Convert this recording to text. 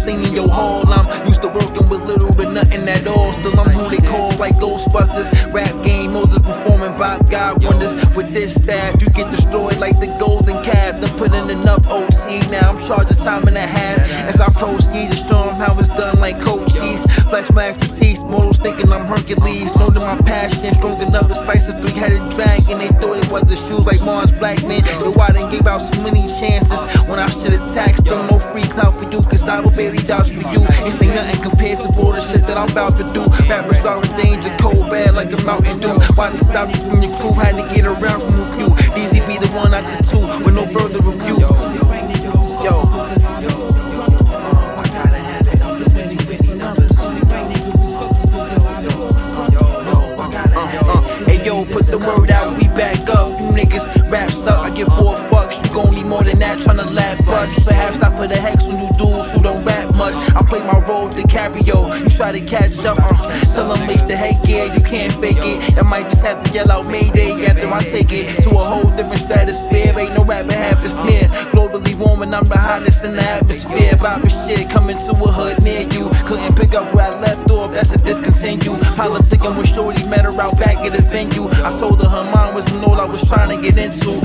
seen in your hall. I'm used to working with little to nothing at all. Still, I'm who they call like Ghostbusters. Rap game, Moses performing Bob God wonders. With this staff, you get destroyed like the golden calf. Done put in enough OC, now I'm charging time and a half. As I proceed to show them how it's done like Coach Cheese. Flex my expertise, mortals thinking I'm Hercules. Know that my passion strong enough to slice a three-headed dragon. They thought it was the shoes like Mars Blackman. I done gave out so many chances when I should've taxed them. Free clout for you, cause I will barely doubts for you. It ain't nothing compared to all the shit that I'm about to do. Rappers are in danger, cold bad like a mountain dew. Why they stop you from your crew? Had to get around from a few. DZ be the one out the two with no further review. Yo. Uh, uh. Hey yo, put the word out, we back up. You niggas rap suck, I give four fucks. More than that, tryna laugh us. Perhaps I put a hex on you dudes who don't rap much. I play my role, DiCaprio. You try to catch up, I'm tell them lace the hate gear, you can't fake it. I might just have to yell out Mayday after I take it to a whole different stratosphere. Ain't no rapper half as near. Globally warming, I'm the hottest in the atmosphere. Rapping shit coming to a hood near you. Couldn't pick up where I left off, that's a discontinue. Politicking with Shorty, met her out back at the venue. I told her her mind wasn't all I was trying to get into.